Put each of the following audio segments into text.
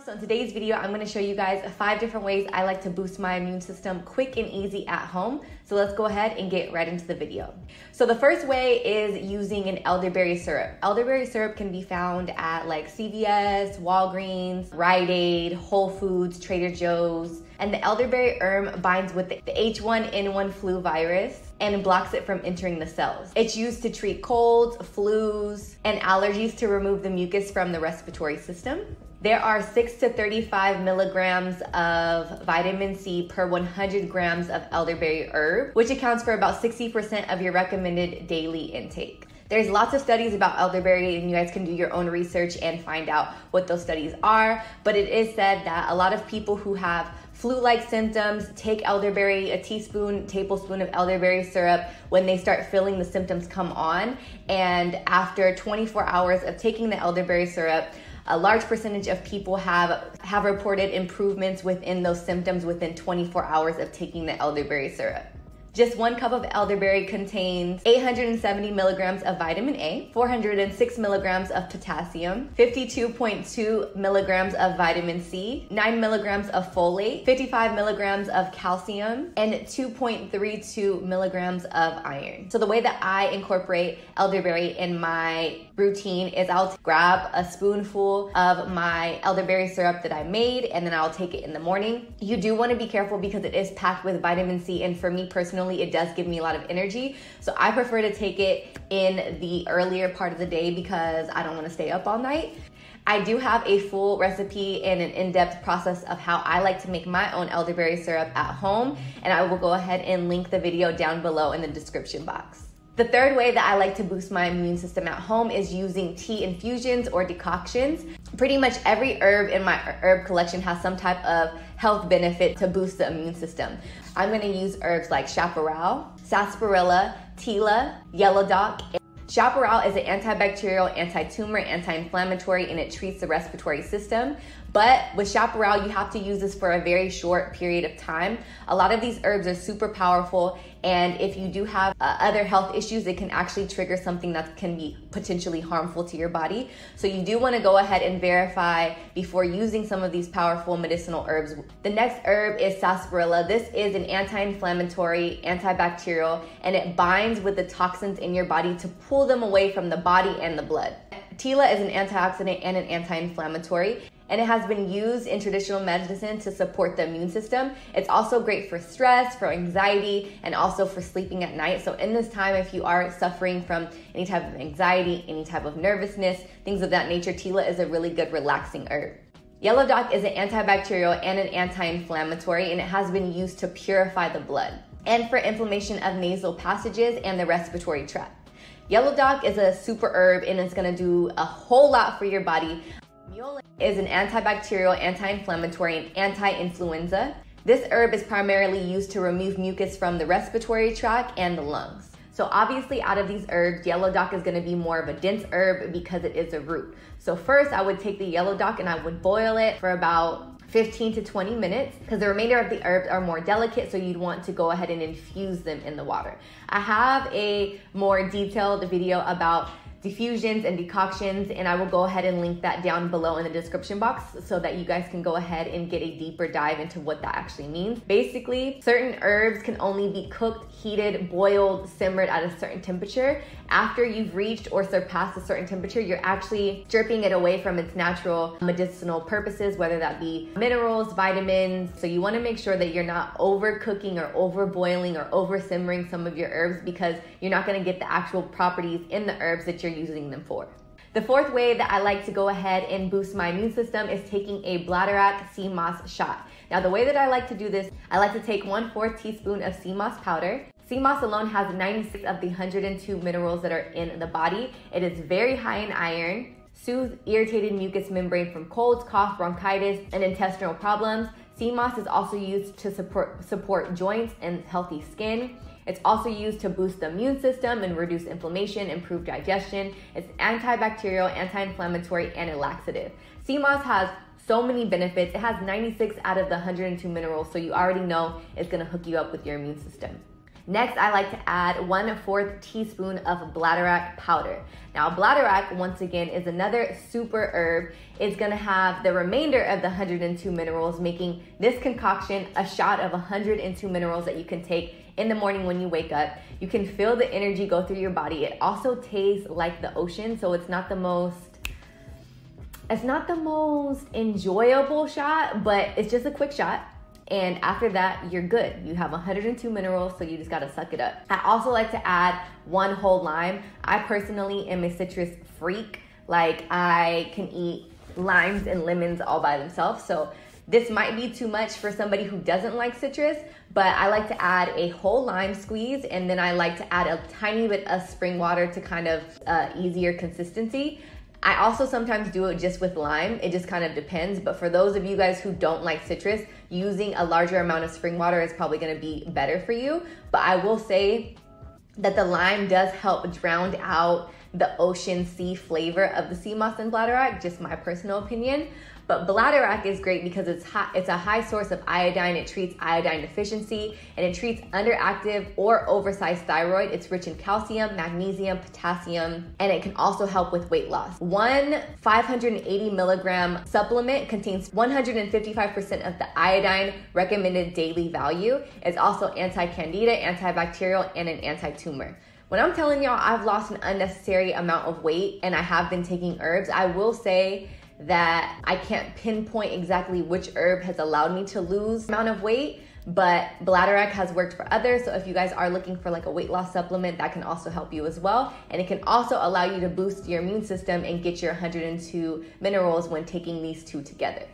So in today's video, I'm gonna show you guys five different ways I like to boost my immune system quick and easy at home. So let's go ahead and get right into the video. So the first way is using an elderberry syrup. Elderberry syrup can be found at like CVS, Walgreens, Rite Aid, Whole Foods, Trader Joe's. And the elderberry herb binds with the H1N1 flu virus and blocks it from entering the cells. It's used to treat colds, flus, and allergies to remove the mucus from the respiratory system. There are 6 to 35 milligrams of vitamin C per 100 grams of elderberry herb, which accounts for about 60% of your recommended daily intake. There's lots of studies about elderberry, and you guys can do your own research and find out what those studies are. But it is said that a lot of people who have flu like symptoms take elderberry, a teaspoon, tablespoon of elderberry syrup when they start feeling the symptoms come on. And after 24 hours of taking the elderberry syrup, a large percentage of people have have reported improvements within those symptoms within 24 hours of taking the elderberry syrup. Just one cup of elderberry contains 870 milligrams of vitamin A, 406 milligrams of potassium, 52.2 milligrams of vitamin C, 9 milligrams of folate, 55 milligrams of calcium, and 2.32 milligrams of iron. So the way that I incorporate elderberry in my routine is I'll grab a spoonful of my elderberry syrup that I made and then I'll take it in the morning. You do want to be careful because it is packed with vitamin C and for me personally it does give me a lot of energy. So I prefer to take it in the earlier part of the day because I don't want to stay up all night. I do have a full recipe and an in-depth process of how I like to make my own elderberry syrup at home and I will go ahead and link the video down below in the description box. The third way that I like to boost my immune system at home is using tea infusions or decoctions. Pretty much every herb in my herb collection has some type of health benefit to boost the immune system. I'm gonna use herbs like chaparral, sarsaparilla, tila, yellow dock, Chaparral is an antibacterial, anti-tumor, anti-inflammatory, and it treats the respiratory system. But with chaparral, you have to use this for a very short period of time. A lot of these herbs are super powerful, and if you do have uh, other health issues, it can actually trigger something that can be potentially harmful to your body. So you do want to go ahead and verify before using some of these powerful medicinal herbs. The next herb is sarsaparilla. This is an anti-inflammatory, antibacterial, and it binds with the toxins in your body to pull them away from the body and the blood. Tila is an antioxidant and an anti-inflammatory and it has been used in traditional medicine to support the immune system. It's also great for stress, for anxiety, and also for sleeping at night. So, in this time, if you are suffering from any type of anxiety, any type of nervousness, things of that nature, Tila is a really good relaxing herb. Yellow dock is an antibacterial and an anti inflammatory, and it has been used to purify the blood and for inflammation of nasal passages and the respiratory tract. Yellow dock is a super herb and it's gonna do a whole lot for your body is an antibacterial, anti-inflammatory, and anti-influenza. This herb is primarily used to remove mucus from the respiratory tract and the lungs. So obviously out of these herbs, yellow dock is gonna be more of a dense herb because it is a root. So first I would take the yellow dock and I would boil it for about 15 to 20 minutes because the remainder of the herbs are more delicate so you'd want to go ahead and infuse them in the water. I have a more detailed video about diffusions and decoctions and I will go ahead and link that down below in the description box so that you guys can go ahead and get a deeper dive into what that actually means. Basically, certain herbs can only be cooked, heated, boiled, simmered at a certain temperature. After you've reached or surpassed a certain temperature, you're actually stripping it away from its natural medicinal purposes, whether that be minerals, vitamins. So you wanna make sure that you're not overcooking or over boiling or over simmering some of your herbs because you're not gonna get the actual properties in the herbs that you're using them for. The fourth way that I like to go ahead and boost my immune system is taking a Bladderwrack sea moss shot. Now the way that I like to do this, I like to take one fourth teaspoon of sea moss powder. Sea moss alone has 96 of the 102 minerals that are in the body. It is very high in iron, soothes irritated mucous membrane from colds, cough, bronchitis, and intestinal problems. Sea moss is also used to support, support joints and healthy skin. It's also used to boost the immune system and reduce inflammation, improve digestion. It's antibacterial, anti-inflammatory, and a laxative. Sea moss has so many benefits. It has 96 out of the 102 minerals, so you already know it's gonna hook you up with your immune system. Next, I like to add one fourth teaspoon of bladderwrack powder. Now, bladderwrack, once again, is another super herb. It's gonna have the remainder of the 102 minerals, making this concoction a shot of 102 minerals that you can take in the morning when you wake up. You can feel the energy go through your body. It also tastes like the ocean, so it's not the most it's not the most enjoyable shot, but it's just a quick shot. And after that, you're good. You have 102 minerals, so you just gotta suck it up. I also like to add one whole lime. I personally am a citrus freak. Like, I can eat limes and lemons all by themselves. So, this might be too much for somebody who doesn't like citrus, but I like to add a whole lime squeeze and then I like to add a tiny bit of spring water to kind of uh, easier consistency. I also sometimes do it just with lime. It just kind of depends. But for those of you guys who don't like citrus, using a larger amount of spring water is probably gonna be better for you. But I will say that the lime does help drown out the ocean sea flavor of the sea moss and bladderwrack, just my personal opinion. But bladderwrack is great because it's high, it's a high source of iodine. It treats iodine deficiency and it treats underactive or oversized thyroid. It's rich in calcium, magnesium, potassium, and it can also help with weight loss. One 580 milligram supplement contains 155% of the iodine recommended daily value. It's also anti-candida, antibacterial, and an anti-tumor. When I'm telling y'all I've lost an unnecessary amount of weight and I have been taking herbs, I will say that I can't pinpoint exactly which herb has allowed me to lose amount of weight, but bladderwrack has worked for others. So if you guys are looking for like a weight loss supplement, that can also help you as well. And it can also allow you to boost your immune system and get your 102 minerals when taking these two together.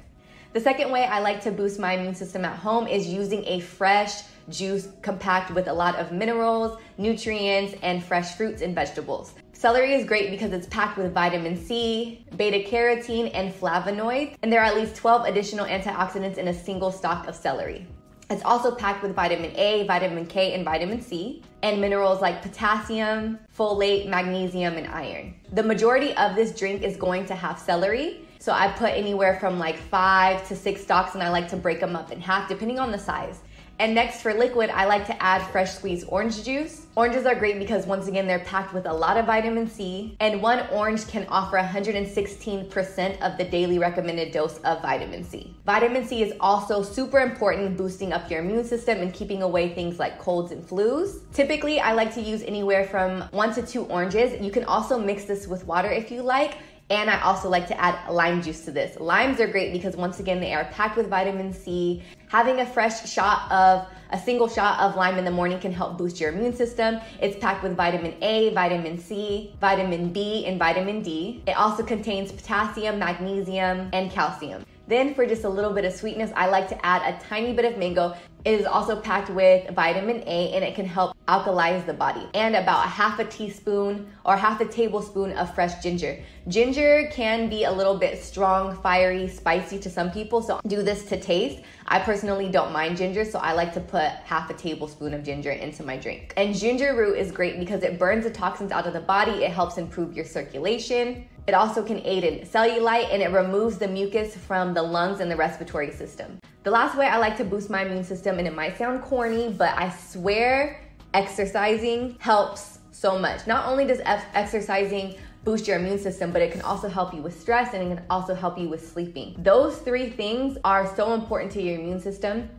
The second way I like to boost my immune system at home is using a fresh juice compact with a lot of minerals, nutrients, and fresh fruits and vegetables. Celery is great because it's packed with vitamin C, beta carotene, and flavonoids, and there are at least 12 additional antioxidants in a single stalk of celery. It's also packed with vitamin A, vitamin K, and vitamin C, and minerals like potassium, folate, magnesium, and iron. The majority of this drink is going to have celery, so I put anywhere from like five to six stalks, and I like to break them up in half depending on the size. And next for liquid, I like to add fresh squeezed orange juice. Oranges are great because once again, they're packed with a lot of vitamin C and one orange can offer 116% of the daily recommended dose of vitamin C. Vitamin C is also super important in boosting up your immune system and keeping away things like colds and flus. Typically, I like to use anywhere from one to two oranges. You can also mix this with water if you like. And I also like to add lime juice to this. Limes are great because once again, they are packed with vitamin C. Having a fresh shot of a single shot of lime in the morning can help boost your immune system. It's packed with vitamin A, vitamin C, vitamin B, and vitamin D. It also contains potassium, magnesium, and calcium. Then for just a little bit of sweetness, I like to add a tiny bit of mango. It is also packed with vitamin A and it can help alkalize the body. And about half a teaspoon or half a tablespoon of fresh ginger. Ginger can be a little bit strong, fiery, spicy to some people, so do this to taste. I personally don't mind ginger, so I like to put half a tablespoon of ginger into my drink. And ginger root is great because it burns the toxins out of the body, it helps improve your circulation. It also can aid in cellulite and it removes the mucus from the lungs and the respiratory system. The last way I like to boost my immune system, and it might sound corny, but I swear exercising helps so much. Not only does exercising boost your immune system, but it can also help you with stress and it can also help you with sleeping. Those three things are so important to your immune system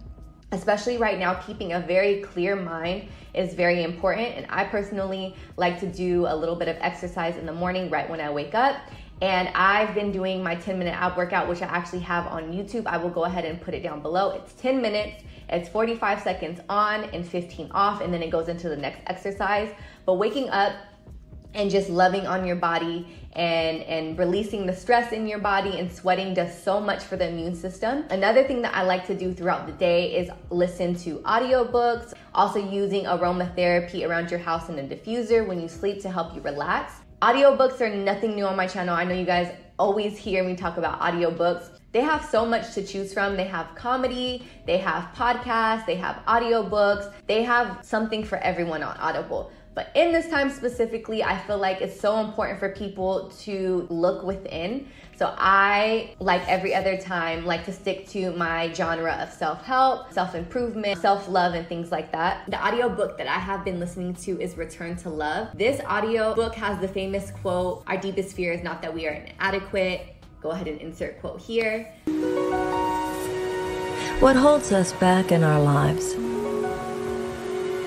especially right now, keeping a very clear mind is very important. And I personally like to do a little bit of exercise in the morning right when I wake up. And I've been doing my 10 minute ab workout, which I actually have on YouTube. I will go ahead and put it down below. It's 10 minutes, it's 45 seconds on and 15 off, and then it goes into the next exercise. But waking up and just loving on your body and and releasing the stress in your body and sweating does so much for the immune system. Another thing that I like to do throughout the day is listen to audiobooks, also using aromatherapy around your house in a diffuser when you sleep to help you relax. Audiobooks are nothing new on my channel. I know you guys always hear me talk about audiobooks. They have so much to choose from. They have comedy, they have podcasts, they have audiobooks, they have something for everyone on Audible. But in this time specifically, I feel like it's so important for people to look within. So I, like every other time, like to stick to my genre of self-help, self-improvement, self-love, and things like that. The audiobook that I have been listening to is Return to Love. This audiobook has the famous quote, our deepest fear is not that we are inadequate. Go ahead and insert quote here. What holds us back in our lives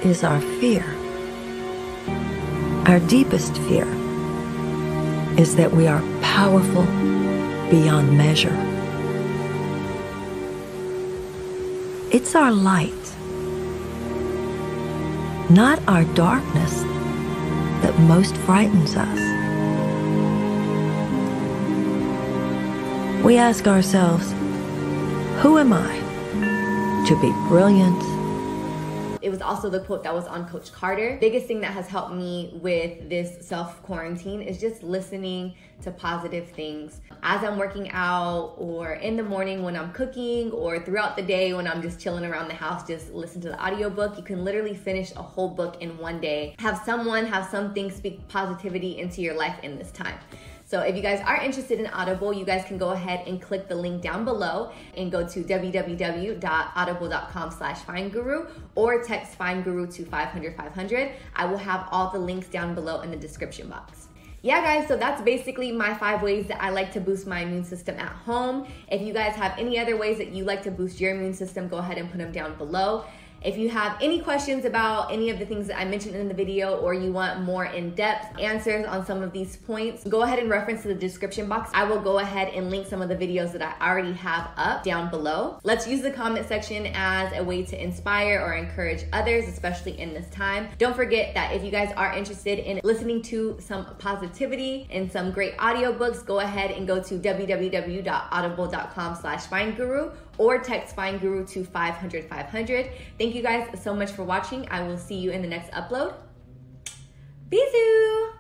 is our fear. Our deepest fear is that we are powerful beyond measure. It's our light, not our darkness, that most frightens us. We ask ourselves, who am I to be brilliant, it was also the quote that was on Coach Carter. Biggest thing that has helped me with this self quarantine is just listening to positive things as I'm working out or in the morning when I'm cooking or throughout the day when I'm just chilling around the house, just listen to the audiobook. You can literally finish a whole book in one day. Have someone, have something speak positivity into your life in this time. So if you guys are interested in Audible, you guys can go ahead and click the link down below and go to www.audible.com slash findguru or text findguru to 500 500. I will have all the links down below in the description box. Yeah guys so that's basically my five ways that i like to boost my immune system at home. If you guys have any other ways that you like to boost your immune system go ahead and put them down below if you have any questions about any of the things that I mentioned in the video or you want more in-depth answers on some of these points, go ahead and reference to the description box. I will go ahead and link some of the videos that I already have up down below. Let's use the comment section as a way to inspire or encourage others, especially in this time. Don't forget that if you guys are interested in listening to some positivity and some great audiobooks, go ahead and go to www.audible.com slash findguru or text Find Guru to 500 500. Thank you guys so much for watching. I will see you in the next upload. Bisous!